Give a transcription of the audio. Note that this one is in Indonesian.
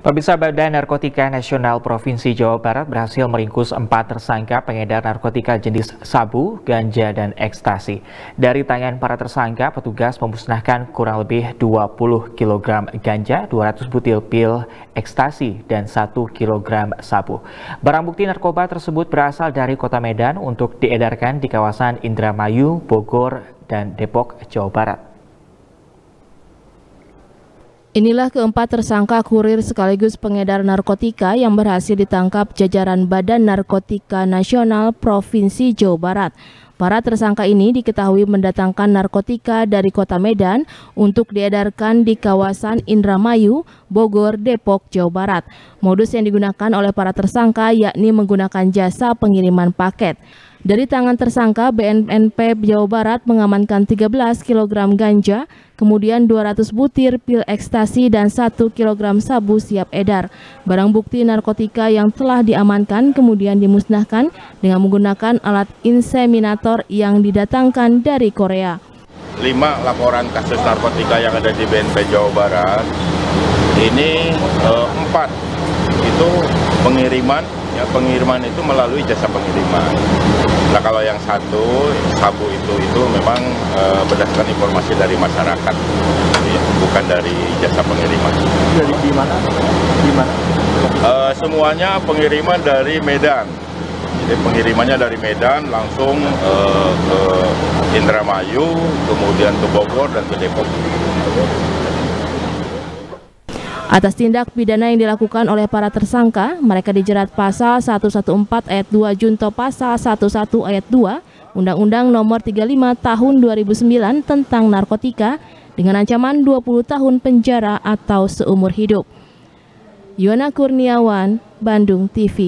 Pemirsa Badan Narkotika Nasional Provinsi Jawa Barat berhasil meringkus empat tersangka pengedar narkotika jenis sabu, ganja, dan ekstasi. Dari tangan para tersangka, petugas memusnahkan kurang lebih 20 kg ganja, 200 butir pil ekstasi, dan 1 kg sabu. Barang bukti narkoba tersebut berasal dari kota Medan untuk diedarkan di kawasan Indramayu, Bogor, dan Depok, Jawa Barat. Inilah keempat tersangka kurir sekaligus pengedar narkotika yang berhasil ditangkap jajaran Badan Narkotika Nasional Provinsi Jawa Barat. Para tersangka ini diketahui mendatangkan narkotika dari kota Medan untuk diedarkan di kawasan Indramayu, Bogor, Depok, Jawa Barat. Modus yang digunakan oleh para tersangka yakni menggunakan jasa pengiriman paket. Dari tangan tersangka, BNNP Jawa Barat mengamankan 13 kg ganja, kemudian 200 butir pil ekstasi dan 1 kg sabu siap edar. Barang bukti narkotika yang telah diamankan kemudian dimusnahkan dengan menggunakan alat inseminator yang didatangkan dari Korea. Lima laporan kasus narkotika yang ada di BNP Jawa Barat, ini eh, itu pengiriman ya pengiriman itu melalui jasa pengiriman. Nah kalau yang satu sabu itu itu memang e, berdasarkan informasi dari masyarakat, ya, bukan dari jasa pengiriman. Dari di mana? Di mana? E, semuanya pengiriman dari Medan. Jadi pengirimannya dari Medan langsung e, ke Indramayu, kemudian ke Bogor dan ke Depok. Atas tindak pidana yang dilakukan oleh para tersangka, mereka dijerat pasal 114 ayat 2 junto pasal 11 ayat 2 Undang-Undang Nomor 35 Tahun 2009 tentang narkotika dengan ancaman 20 tahun penjara atau seumur hidup. Yona Kurniawan, Bandung TV